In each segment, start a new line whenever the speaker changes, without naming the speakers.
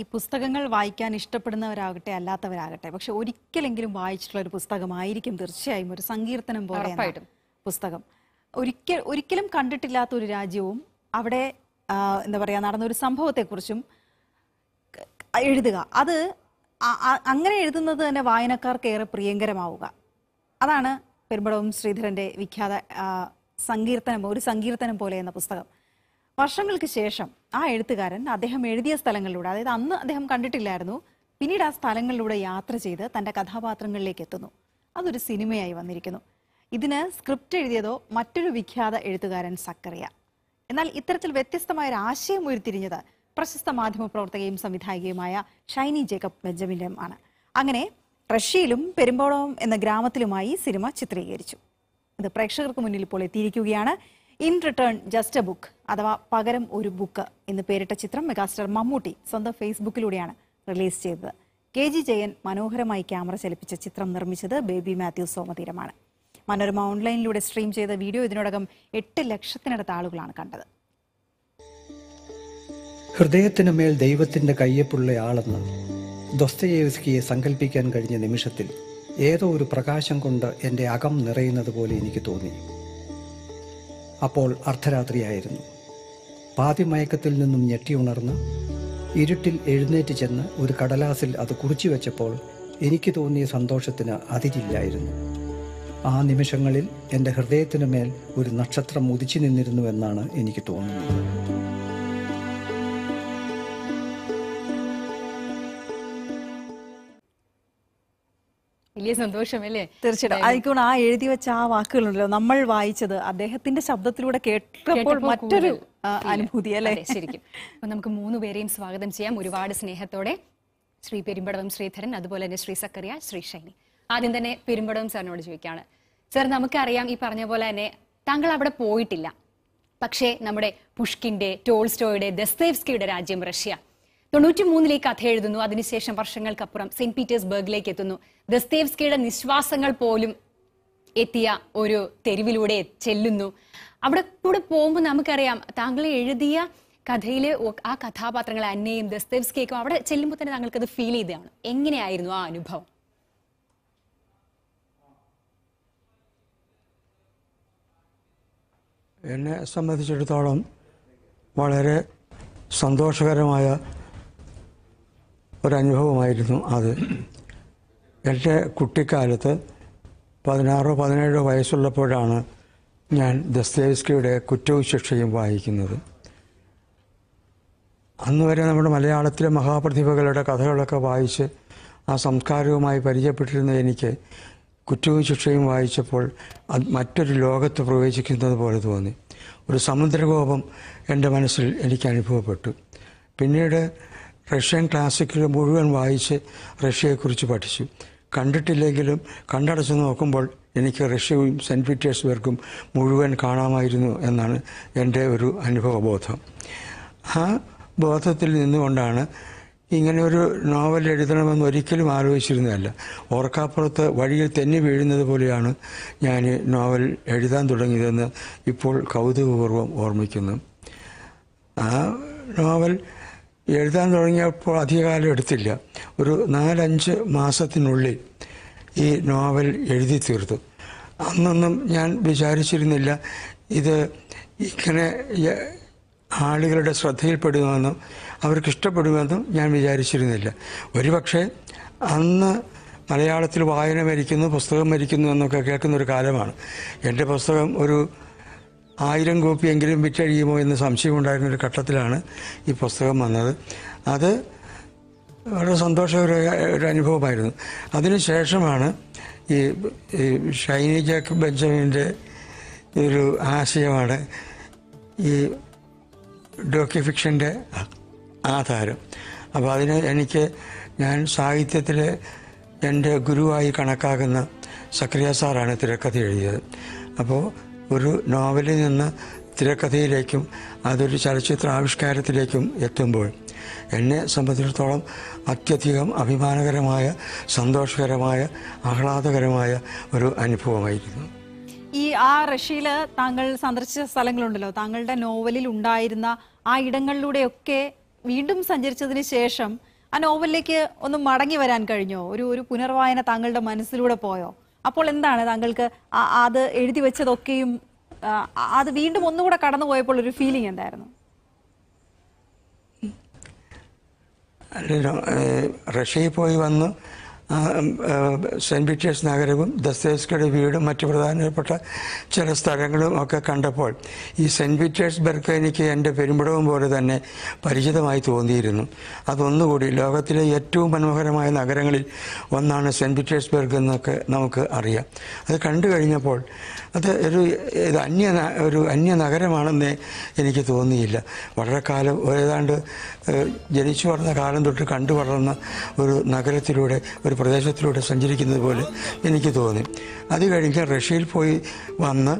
ഈ പുസ്തകങ്ങൾ വായിക്കാൻ ഇഷ്ടപ്പെടുന്നവരാകട്ടെ അല്ലാത്തവരാകട്ടെ പക്ഷെ ഒരിക്കലെങ്കിലും വായിച്ചിട്ടുള്ള ഒരു പുസ്തകമായിരിക്കും തീർച്ചയായും ഒരു സങ്കീർത്തനം പോലെ പുസ്തകം. ഒരിക്കൽ ഒരിക്കലും കണ്ടിട്ടില്ലാത്ത ഒരു രാജ്യവും അവിടെ എന്താ പറയുക നടന്ന ഒരു സംഭവത്തെക്കുറിച്ചും എഴുതുക. അത് അങ്ങനെ എഴുതുന്നത് തന്നെ വായനക്കാർക്ക് ഏറെ പ്രിയങ്കരമാവുക. അതാണ് പെരുമ്പടവും ശ്രീധരന്റെ വിഖ്യാത സങ്കീർത്തനം ഒരു സങ്കീർത്തനം പോലെ എന്ന പുസ്തകം. വർഷങ്ങൾക്ക് ശേഷം ആ എഴുത്തുകാരൻ അദ്ദേഹം എഴുതിയ സ്ഥലങ്ങളിലൂടെ അതായത് അന്ന് അദ്ദേഹം കണ്ടിട്ടില്ലായിരുന്നു പിന്നീട് ആ സ്ഥലങ്ങളിലൂടെ യാത്ര ചെയ്ത് തന്റെ കഥാപാത്രങ്ങളിലേക്ക് എത്തുന്നു. അതൊരു സിനിമയായി വന്നിരിക്കുന്നു. ഇതിന് സ്ക്രിപ്റ്റ് എഴുതിയതോ മറ്റൊരു വിഖ്യാത എഴുത്തുകാരൻ സക്കറിയ. എന്നാൽ ഇത്തരത്തിൽ വ്യത്യസ്തമായ ഒരു ആശയം ഉരുത്തിരിഞ്ഞത് പ്രശസ്ത മാധ്യമ പ്രവർത്തകയും സംവിധായികയുമായ ഷൈനി ജേക്കബ് ബെഞ്ചമിനും ആണ്. അങ്ങനെ റഷ്യയിലും പെരുമ്പോളം എന്ന ഗ്രാമത്തിലുമായി സിനിമ ചിത്രീകരിച്ചു. ഇത് പ്രേക്ഷകർക്ക് മുന്നിൽ ഇപ്പോൾ എത്തിയിരിക്കുകയാണ്. In return just a book. അഥവാ പകരം ഒരു ബുക്ക് എന്ന് പേരിട്ട ചിത്രം മെഗാസ്റ്റർ മമ്മൂട്ടി സ്വന്തം ഫേസ്ബുക്കിലൂടെയാണ് റിലീസ് ചെയ്തത്. കെ ജി ജയൻ മനോഹരമായി ക്യാമറ ചലിപ്പിച്ച ചിത്രം നിർമ്മിച്ചത് ബേബി മാത്യു സോമതീരമാണ്. മനോരമ ഓൺലൈനിലൂടെ സ്ട്രീം ചെയ്ത വീഡിയോ ഇതിനോടകം എട്ട് ലക്ഷത്തിനടുത്ത ആളുകളാണ് കണ്ടത്.
ഹൃദയത്തിന് മേൽ ദൈവത്തിന്റെ കയ്യപ്പുള്ളയാളെന്ന് ദൊസ്തയേവ്സ്കിയെ സങ്കല്പിക്കാൻ കഴിഞ്ഞ നിമിഷത്തിൽ ഏതോ ഒരു പ്രകാശം കൊണ്ട് എന്റെ അകം നിറയുന്നത് പോലെ എനിക്ക് തോന്നി. അപ്പോൾ അർദ്ധരാത്രിയായിരുന്നു. പാതിമയക്കത്തിൽ നിന്നും ഞെട്ടിയുണർന്ന് ഇരുട്ടിൽ എഴുന്നേറ്റ് ചെന്ന് ഒരു കടലാസിൽ അത് കുറിച്ചു വെച്ചപ്പോൾ എനിക്ക് തോന്നിയ സന്തോഷത്തിന് അതിരില്ലായിരുന്നു. ആ നിമിഷങ്ങളിൽ എന്റെ ഹൃദയത്തിനു മേൽ ഒരു നക്ഷത്രം ഉദിച്ചു നിന്നിരുന്നുവെന്നാണ് എനിക്ക് തോന്നുന്നത്.
വലിയ സന്തോഷമല്ലേ?
തീർച്ചയായിട്ടും. അതിക്കൊണ്ട് ആ എഴുതി വെച്ച ആ വാക്കുകളുണ്ടല്ലോ. നമ്മൾ വായിച്ചത് അദ്ദേഹത്തിന്റെ ശബ്ദത്തിലൂടെ കേട്ടപ്പോൾ മറ്റൊരു. അനുഭൂതി അല്ലേ?
ശരിക്കും. അപ്പൊ നമുക്ക് മൂന്ന് പേരെയും സ്വാഗതം ചെയ്യാം. ഒരുപാട് സ്നേഹത്തോടെ ശ്രീ പെരുമ്പടവം ശ്രീധരൻ അതുപോലെ തന്നെ ശ്രീ സക്കറിയ ശ്രീ ഷൈനി. ആദ്യം തന്നെ പെരുമ്പടവം സാറിനോട് ചോദിക്കുകയാണ് സാർ നമുക്കറിയാം ഈ പറഞ്ഞ പോലെ തന്നെ താങ്കൾ അവിടെ പോയിട്ടില്ല. പക്ഷേ നമ്മുടെ പുഷ്കിന്റെ ടോൾസ്റ്റോയുടെ ദസ്തേവ്സ്കിയുടെ രാജ്യം റഷ്യ. തൊണ്ണൂറ്റി മൂന്നിലേക്ക് കഥ എഴുതുന്നു. അതിനുശേഷം വർഷങ്ങൾക്കപ്പുറം സെന്റ് പീറ്റേഴ്സ്ബർഗിലേക്ക് എത്തുന്നു. ദസ്തേവ്സ്കിയുടെ നിശ്വാസങ്ങൾ പോലും എത്തിയ ഒരു തെരുവിലൂടെ ചെല്ലുന്നു. അവിടെ കൂടെ പോകുമ്പോൾ നമുക്കറിയാം താങ്കൾ എഴുതിയ കഥയിലെ ആ കഥാപാത്രങ്ങൾ അന്നയും ദസ്തേവ്സ്കിയൊക്കെ അവിടെ ചെല്ലുമ്പോൾ തന്നെ താങ്കൾക്ക് അത് ഫീൽ ചെയ്തതാണ് എങ്ങനെയായിരുന്നു ആ അനുഭവം?
എന്നെ സംബന്ധിച്ചിടത്തോളം വളരെ സന്തോഷകരമായ ഒരനുഭവമായിരുന്നു അത്. എന്റെ കുട്ടിക്കാലത്ത് പതിനാറോ പതിനേഴോ വയസ്സുള്ളപ്പോഴാണ് ഞാൻ ദസ്തേവ്സ്കിയുടെ കുറ്റവും ശിക്ഷയും വായിക്കുന്നത്. അന്ന് വരെ നമ്മുടെ മലയാളത്തിലെ മഹാപ്രതിഭകളുടെ കഥകളൊക്കെ വായിച്ച് ആ സംസ്കാരവുമായി പരിചയപ്പെട്ടിരുന്ന എനിക്ക് കുറ്റവും ശിക്ഷയും വായിച്ചപ്പോൾ അത് മറ്റൊരു ലോകത്ത് പ്രവേശിക്കുന്നത് പോലെ തോന്നി. ഒരു സമുദ്രകോപം എന്റെ മനസ്സിൽ എനിക്ക് അനുഭവപ്പെട്ടു. പിന്നീട് റഷ്യൻ ക്ലാസിക്കുകൾ മുഴുവൻ വായിച്ച് റഷ്യയെക്കുറിച്ച് പഠിച്ചു. കണ്ടിട്ടില്ലെങ്കിലും കണ്ടടച്ച് നോക്കുമ്പോൾ എനിക്ക് റഷ്യയും സെന്റ് പീറ്റേഴ്സ്ബർഗും മുഴുവൻ കാണാമായിരുന്നു എന്നാണ് എന്റെ ഒരു അനുഭവബോധം. ആ ബോധത്തിൽ നിന്നുകൊണ്ടാണ് ഇങ്ങനെ ഒരു നോവൽ എഴുതണമെന്ന് ഒരിക്കലും ആലോചിച്ചിരുന്നതല്ല. ഓർക്കാപ്പുറത്ത് വഴിയിൽ തെന്നി വീഴുന്നത് പോലെയാണ് ഞാൻ നോവൽ എഴുതാൻ തുടങ്ങിയതെന്ന് ഇപ്പോൾ കൗതുകപൂർവം ഓർമ്മിക്കുന്നു. ആ നോവൽ എഴുതാൻ തുടങ്ങിയപ്പോൾ അധികകാലം എടുത്തില്ല. ഒരു നാലഞ്ച് മാസത്തിനുള്ളിൽ ഈ നോവൽ എഴുതി തീർത്തു. അന്നൊന്നും ഞാൻ വിചാരിച്ചിരുന്നില്ല ഇത് ഇങ്ങനെ ആളുകളുടെ ശ്രദ്ധയിൽപ്പെടുമെന്നും അവർക്ക് ഇഷ്ടപ്പെടുമെന്നും ഞാൻ വിചാരിച്ചിരുന്നില്ല. ഒരുപക്ഷെ അന്ന് മലയാളത്തിൽ വായന മരിക്കുന്നു പുസ്തകം മരിക്കുന്നു എന്നൊക്കെ കേൾക്കുന്ന ഒരു കാലമാണ്. എന്റെ പുസ്തകം ഒരു ആയിരം കോപ്പിയെങ്കിലും വിറ്റഴിയുമോ എന്ന് സംശയമുണ്ടായിരുന്ന ഒരു ഘട്ടത്തിലാണ് ഈ പുസ്തകം വന്നത്. അത് വളരെ സന്തോഷകരമായ ഒരു അനുഭവമായിരുന്നു. അതിനുശേഷമാണ് ഈ ഷൈനി ജാക്ക് ബെഞ്ചമിന്റെ ഒരു ആശയമാണ് ഈ ഡോക്യുഫിക്ഷന്റെ ആധാരം. അപ്പോൾ അതിന് എനിക്ക് ഞാൻ സാഹിത്യത്തിലെ എന്റെ ഗുരുവായി കണക്കാക്കുന്ന സക്രിയ സാറാണ് തിരക്കഥ എഴുതിയത്. അപ്പോൾ ഒരു നോവലിൽ നിന്ന് തിരക്കഥയിലേക്കും അതൊരു ചലച്ചിത്ര ആവിഷ്കാരത്തിലേക്കും എത്തുമ്പോൾ എന്നെ സംബന്ധിച്ചിടത്തോളം അത്യധികം അഭിമാനകരമായ സന്തോഷകരമായ ആഹ്ലാദകരമായ ഒരു അനുഭവമായിരുന്നു.
ഈ ആ റഷ്യയിൽ താങ്കൾ സന്ദർശിച്ച സ്ഥലങ്ങളുണ്ടല്ലോ. താങ്കളുടെ നോവലിൽ ഉണ്ടായിരുന്ന ആ ഇടങ്ങളിലൂടെയൊക്കെ വീണ്ടും സഞ്ചരിച്ചതിന് ശേഷം ആ നോവലിലേക്ക് ഒന്ന് മടങ്ങി വരാൻ കഴിഞ്ഞോ? ഒരു ഒരു പുനർവായന താങ്കളുടെ മനസ്സിലൂടെ പോയോ? അപ്പോൾ എന്താണ് താങ്കൾക്ക് അത് എഴുതി വെച്ചതൊക്കെയും അത് വീണ്ടും ഒന്നുകൂടെ കടന്നു പോയപ്പോൾ ഒരു ഫീലിംഗ് എന്തായിരുന്നു?
റഷ്യയിൽ പോയി വന്ന് സെന്റ് പീറ്റേഴ്സ് നഗരവും ദസ്തേസ്കയുടെ വീടും മറ്റു പ്രധാനപ്പെട്ട ചില സ്ഥലങ്ങളും ഒക്കെ കണ്ടപ്പോൾ ഈ സെന്റ് പീറ്റേഴ്സ്ബർഗ് എനിക്ക് എന്റെ പെരുമ്പടവും പോലെ തന്നെ പരിചിതമായി തോന്നിയിരുന്നു. അതൊന്നുകൂടി ലോകത്തിലെ ഏറ്റവും മനോഹരമായ നഗരങ്ങളിൽ ഒന്നാണ് സെന്റ് പീറ്റേഴ്സ്ബർഗ് എന്നൊക്കെ നമുക്ക് അറിയാം. അത് കണ്ടു കഴിഞ്ഞപ്പോൾ അത് ഒരു ഇത് അന്യ ഒരു അന്യ നഗരമാണെന്ന് എനിക്ക് തോന്നിയില്ല. വളരെ കാലം ഏതാണ്ട് ജനിച്ചു വളർന്ന കാലം തൊട്ട് കണ്ടു വളർന്ന ഒരു നഗരത്തിലൂടെ ഒരു പ്രദേശത്തിലൂടെ സഞ്ചരിക്കുന്നത് പോലെ എനിക്ക് തോന്നി. അത് കഴിഞ്ഞ് റഷ്യയിൽ പോയി വന്ന്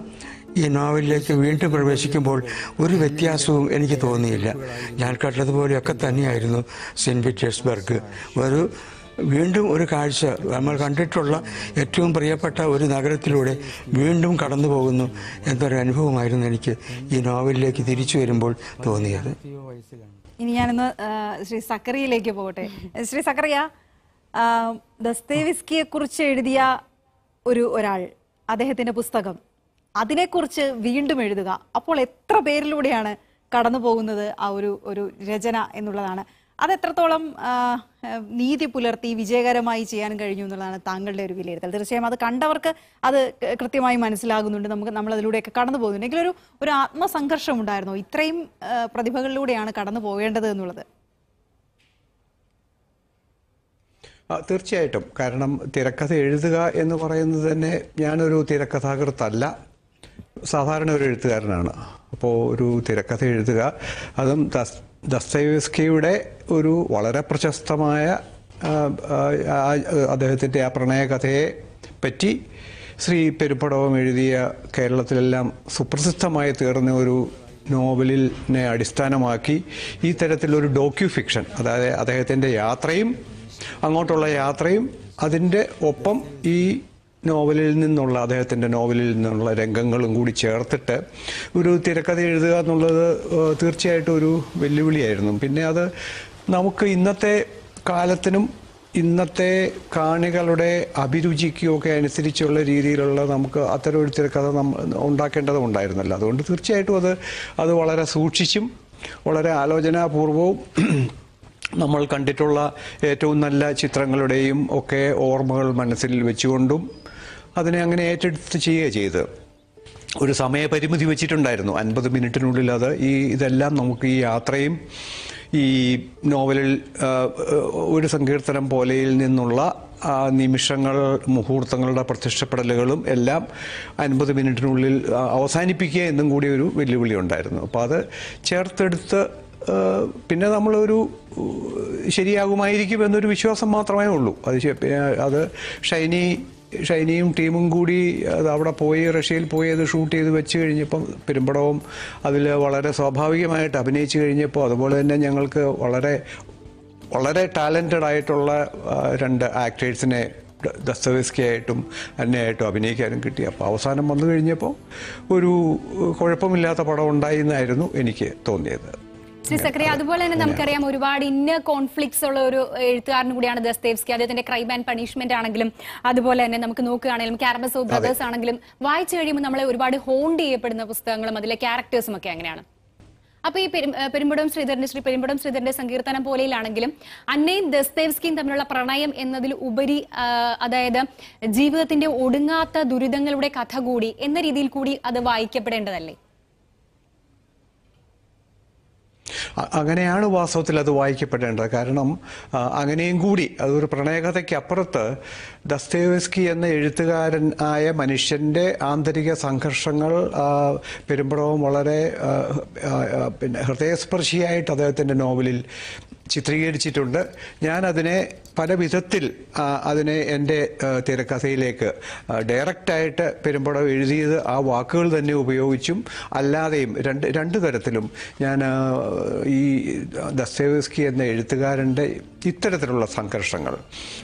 ഈ നോവലിലേക്ക് വീണ്ടും പ്രവേശിക്കുമ്പോൾ ഒരു വ്യത്യാസവും എനിക്ക് തോന്നിയില്ല. ഞാൻ കണ്ടതുപോലെയൊക്കെ തന്നെയായിരുന്നു സെന്റ് പീറ്റേഴ്സ്ബർഗ്. ഒരു വീണ്ടും ഒരു കാഴ്ച നമ്മൾ കണ്ടിട്ടുള്ള ഏറ്റവും പ്രിയപ്പെട്ട ഒരു നഗരത്തിലൂടെ വീണ്ടും കടന്നു പോകുന്നു എന്നൊരു അനുഭവമായിരുന്നു എനിക്ക് ഈ നോവലിലേക്ക് തിരിച്ചു വരുമ്പോൾ തോന്നിയത്.
ഇനി ഞാനിന്ന് ശ്രീ സക്കറിയിലേക്ക് പോകട്ടെ. ശ്രീ സക്കറിയ ദസ്തേവിസ്കിയെ കുറിച്ച് എഴുതിയ ഒരു ഒരാൾ അദ്ദേഹത്തിന്റെ പുസ്തകം. അതിനെക്കുറിച്ച് വീണ്ടും എഴുതുക. അപ്പോൾ എത്ര പേരിലൂടെയാണ് കടന്നു പോകുന്നത് ആ ഒരു ഒരു രചന എന്നുള്ളതാണ്. അത് എത്രത്തോളം നീതി പുലർത്തി വിജയകരമായി ചെയ്യാൻ കഴിഞ്ഞു എന്നുള്ളതാണ് താങ്കളുടെ ഒരു വിലയിരുത്തൽ. തീർച്ചയായും അത് കണ്ടവർക്ക് അത് കൃത്യമായി മനസ്സിലാകുന്നുണ്ട്. നമുക്ക് നമ്മൾ അതിലൂടെയൊക്കെ കടന്നു പോകുന്നുണ്ട്. ഒരു ഒരു ആത്മസംഘർഷം ഉണ്ടായിരുന്നു? ഇത്രയും പ്രതിഭകളിലൂടെയാണ് കടന്നു പോകേണ്ടത് എന്നുള്ളത്
ആ, തീർച്ചയായിട്ടും. കാരണം തിരക്കഥ എഴുതുക എന്ന് പറയുന്നത് തന്നെ ഞാനൊരു തിരക്കഥാകൃത്തല്ല. സാധാരണ ഒരു എഴുത്തുകാരനാണ്. അപ്പോൾ ഒരു തിരക്കഥ എഴുതുക അതും ദസ് ദസ്തയേവ്സ്കിയുടെ ഒരു വളരെ പ്രശസ്തമായ അദ്ദേഹത്തിന്റെ ആ പ്രണയകഥയെ പറ്റി ശ്രീ പെരുപ്പടവം എഴുതിയ കേരളത്തിലെല്ലാം സുപ്രസിദ്ധമായി തീർന്ന ഒരു നോവലിനെ അടിസ്ഥാനമാക്കി ഈ തരത്തിലൊരു ഡോക്യു ഫിക്ഷൻ അതായത് അദ്ദേഹത്തിന്റെ യാത്രയും അങ്ങോട്ടുള്ള യാത്രയും അതിന്റെ ഒപ്പം ഈ നോവലിൽ നിന്നുള്ള അദ്ദേഹത്തിന്റെ നോവലിൽ നിന്നുള്ള രംഗങ്ങളും കൂടി ചേർത്തിട്ട് ഒരു തിരക്കഥ എഴുതുക എന്നുള്ളത് തീർച്ചയായിട്ടും ഒരു വെല്ലുവിളിയായിരുന്നു. പിന്നെ അത് നമുക്ക് ഇന്നത്തെ കാലത്തിനും ഇന്നത്തെ കാണികളുടെ അഭിരുചിക്കുമൊക്കെ അനുസരിച്ചുള്ള രീതിയിലുള്ള നമുക്ക് അത്തരം ഒരു തിരക്കഥ ഉണ്ടാക്കേണ്ടതും ഉണ്ടായിരുന്നല്ലോ അതുകൊണ്ട് തീർച്ചയായിട്ടും അത് അത് വളരെ സൂക്ഷിച്ചും വളരെ ആലോചനാപൂർവവും നമ്മൾ കണ്ടിട്ടുള്ള ഏറ്റവും നല്ല ചിത്രങ്ങളുടെയും ഒക്കെ ഓർമ്മകൾ മനസ്സിൽ വെച്ചുകൊണ്ടും അതിനെ അങ്ങനെ ഏറ്റെടുത്ത് ചെയ്യുക ചെയ്ത്. ഒരു സമയപരിമിതി വെച്ചിട്ടുണ്ടായിരുന്നു. അൻപത് മിനിറ്റിനുള്ളിൽ അത് ഈ ഇതെല്ലാം നമുക്ക് ഈ യാത്രയും ഈ നോവലിൽ ഒരു സങ്കീർത്തനം പോലെയിൽ നിന്നുള്ള നിമിഷങ്ങൾ മുഹൂർത്തങ്ങളുടെ പ്രത്യക്ഷപ്പെടലുകളും എല്ലാം അൻപത് മിനിറ്റിനുള്ളിൽ അവസാനിപ്പിക്കുക എന്നും കൂടി ഒരു വെല്ലുവിളി ഉണ്ടായിരുന്നു. അപ്പോൾ അത് ചേർത്തെടുത്ത് പിന്നെ നമ്മളൊരു ശരിയാകുമായിരിക്കും എന്നൊരു വിശ്വാസം മാത്രമേ ഉള്ളൂ. അത് അത് ഷൈനി ഷൈനിയും ടീമും കൂടി അത് അവിടെ പോയി റഷ്യയിൽ പോയി അത് ഷൂട്ട് ചെയ്ത് വെച്ച് കഴിഞ്ഞപ്പം പെരുമ്പടവും അതിൽ വളരെ സ്വാഭാവികമായിട്ട് അഭിനയിച്ചു കഴിഞ്ഞപ്പോൾ അതുപോലെ തന്നെ ഞങ്ങൾക്ക് വളരെ വളരെ ടാലന്റഡ് ആയിട്ടുള്ള രണ്ട് ആക്ടേഴ്സിനെ ദസ്തവേസ്കിയായിട്ടും അന്നയായിട്ടും അഭിനയിക്കാനും കിട്ടി. അപ്പോൾ അവസാനം വന്നു കഴിഞ്ഞപ്പോൾ ഒരു കുഴപ്പമില്ലാത്ത പടം ഉണ്ടായി എന്നായിരുന്നു എനിക്ക് തോന്നിയത്.
ശ്രീ സക്രിയ അതുപോലെ തന്നെ നമുക്കറിയാം ഒരുപാട് ഇന്ന കോൺഫ്ലിക്ട്സ് ഉള്ള ഒരു എഴുത്തുകാരനും കൂടിയാണ് ദസ്തേവ്സ്കി അദ്ദേഹത്തിന്റെ ക്രൈം ആൻഡ് പണിഷ്മെന്റ് ആണെങ്കിലും അതുപോലെ തന്നെ നമുക്ക് നോക്കുകയാണെങ്കിലും കാരബസോ ബ്രദേഴ്സ് ആണെങ്കിലും വായിച്ചു കഴിയുമ്പോൾ നമ്മളെ ഒരുപാട് ഹോണ്ട് ചെയ്യപ്പെടുന്ന പുസ്തകങ്ങളും അതിലെ ക്യാരക്ടേഴ്സും ഒക്കെ അങ്ങനെയാണ് അപ്പൊ ഈ പെരും- പെരുമ്പടം ശ്രീധരന്റെ ശ്രീ പെരുമ്പടം ശ്രീധരന്റെ സങ്കീർത്തനം പോലെയിലാണെങ്കിലും അന്നയും ദസ്തേവ്സ്കിയും തമ്മിലുള്ള പ്രണയം എന്നതിൽ ഉപരി അതായത് ജീവിതത്തിന്റെ ഒടുങ്ങാത്ത ദുരിതങ്ങളുടെ കഥ കൂടി എന്ന രീതിയിൽ കൂടി അത് വായിക്കപ്പെടേണ്ടതല്ലേ?
അങ്ങനെയാണ് വാസ്തവത്തിൽ അത് വായിക്കപ്പെടേണ്ടത്. കാരണം അങ്ങനെയും കൂടി അതൊരു പ്രണയകഥയ്ക്ക് അപ്പുറത്ത് ദസ്തേവസ്കി എന്ന എഴുത്തുകാരൻ ആയ മനുഷ്യന്റെ ആന്തരിക സംഘർഷങ്ങൾ പെരുമ്പടവും വളരെ പിന്നെ ഹൃദയസ്പർശിയായിട്ട് അദ്ദേഹത്തിന്റെ നോവലിൽ ചിത്രീകരിച്ചിട്ടുണ്ട്. ഞാനതിനെ പല വിധത്തിൽ അതിനെ എന്റെ തിരക്കഥയിലേക്ക് ഡയറക്റ്റായിട്ട് പെരുമ്പടം എഴുതിയത് ആ വാക്കുകൾ തന്നെ ഉപയോഗിച്ചും അല്ലാതെയും രണ്ട് രണ്ട് തരത്തിലും ഞാൻ ഈ ദസ്തേവസ്കി എന്ന എഴുത്തുകാരന്റെ ഇത്തരത്തിലുള്ള സംഘർഷങ്ങൾ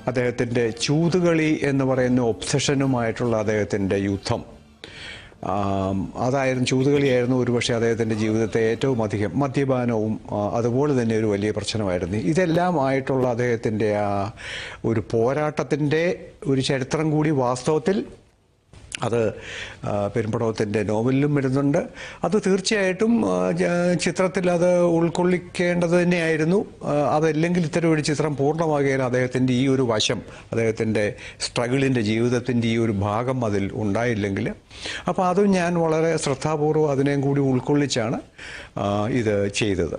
അദ്ദേഹത്തിന്റെ ചൂതുകളി എന്ന് പറയുന്ന ഒബ്സഷനുമായിട്ടുള്ള അദ്ദേഹത്തിന്റെ യുദ്ധം അതായിരുന്നു ചൂതുകളിയായിരുന്നു ഒരുപക്ഷെ അദ്ദേഹത്തിന്റെ ജീവിതത്തെ ഏറ്റവും അധികം മദ്യപാനവും അതുപോലെ തന്നെ ഒരു വലിയ പ്രശ്നമായിരുന്നു. ഇതെല്ലാം ആയിട്ടുള്ള അദ്ദേഹത്തിന്റെ ആ ഒരു പോരാട്ടത്തിന്റെ ഒരു ചരിത്രം കൂടി വാസ്തവത്തിൽ അത് പെരുമ്പടവത്തിന്റെ നോവലിലും വരുന്നുണ്ട് അത് തീർച്ചയായിട്ടും ചിത്രത്തിൽ അത് ഉൾക്കൊള്ളിക്കേണ്ടത് തന്നെയായിരുന്നു. അതല്ലെങ്കിൽ ഇത്തരം ഒരു ചിത്രം പൂർണമാകുകയും അദ്ദേഹത്തിന്റെ ഈ ഒരു വശം അദ്ദേഹത്തിന്റെ സ്ട്രഗിളിന്റെ ജീവിതത്തിന്റെ ഈ ഒരു ഭാഗം അതിൽ ഉണ്ടായില്ലെങ്കിൽ. അപ്പോൾ അതും ഞാൻ വളരെ ശ്രദ്ധാപൂർവം അതിനെയും കൂടി ഉൾക്കൊള്ളിച്ചാണ് ഇത് ചെയ്തത്.